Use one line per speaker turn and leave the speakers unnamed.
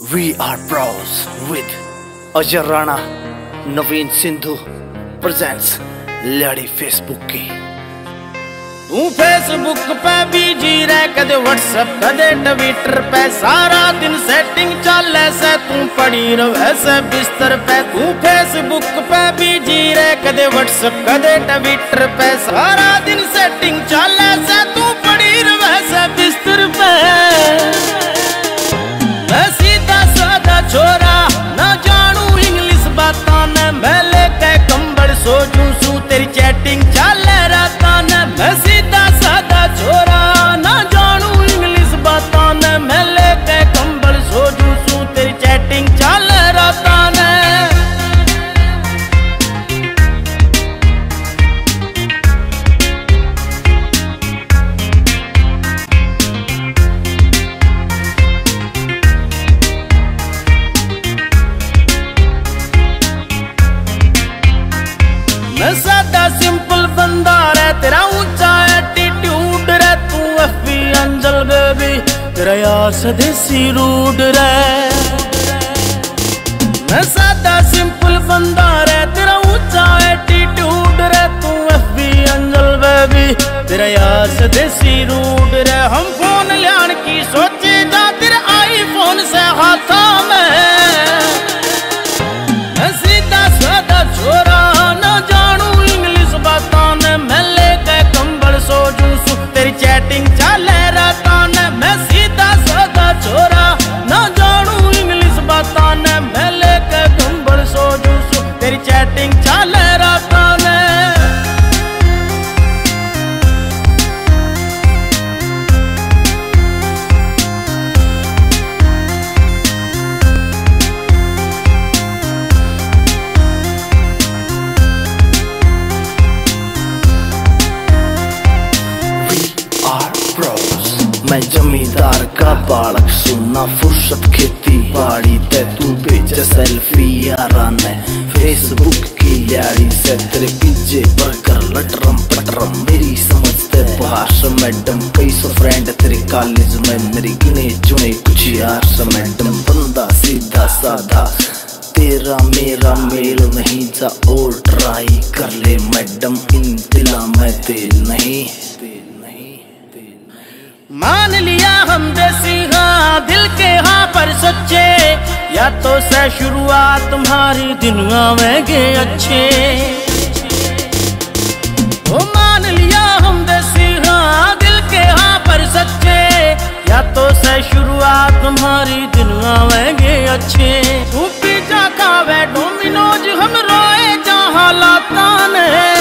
We are pros with Ajay Rana Naveen Sindhu presents लड़ी Facebook की।
तू Facebook पे बिज़ी रह, कदे व्हाट्सएप कदे ट्विटर पे। सारा दिन सेटिंग चले से तू पड़ी रहे से बिस्तर पे। तू फेसबुक पे बिज़ी रह, कदे व्हाट्सएप कदे ट्विटर पे। सारा दिन सेटिंग चले से तू पड़ी रहे से बिस्तर पे। कंबल सो जू सू तेरी चैटिंग। ਦਰਿਆ ਸਦੇਸੀ ਰੂਡ ਰਹਿ। ਮੈਂ ਸਾਦਾ ਸਿੰਪਲ ਬੰਦਾ ਰਹਿ, ਤੇਰਾ ਉੱਚਾ ਐਟੀਟਿਊਡ ਰਹਿ। ਤੂੰ ਐਫਬੀ ਅੰਜਲ ਬੇਬੀ ਤੇਰਾ ਯਾਰ ਸਦੇਸੀ ਰੂਡ
मैं जमींदार का बालक सुनना फुर्सत खेती बाड़ी ते, तू बेच सेल्फी यारा ने। फेसबुक की यारी से तेरे पीछे बढ़कर लटरम पटरम। मेरी समझते बाहर मैडम, कई सौ फ्रेंड तेरे कॉलेज में, मेरी गिने चुने कुछ यार मैडम। बंदा सीधा साधा, तेरा मेरा मेल नहीं जा और ट्राई कर ले मैडम, इन दिला मैं तेल नहीं।
मान लिया हम देसी हाँ दिल के हाँ पर सच्चे। या तो से शुरुआत तुम्हारी दिन आवेंगे अच्छे। ओ, मान लिया हम देसी हाँ दिल के हाँ पर सच्चे। या तो से शुरुआत तुम्हारी दिन आवेंगे अच्छे। तू पिज्जा खावे डोमिनोज हम रोए, जहाँ है